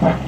Bye.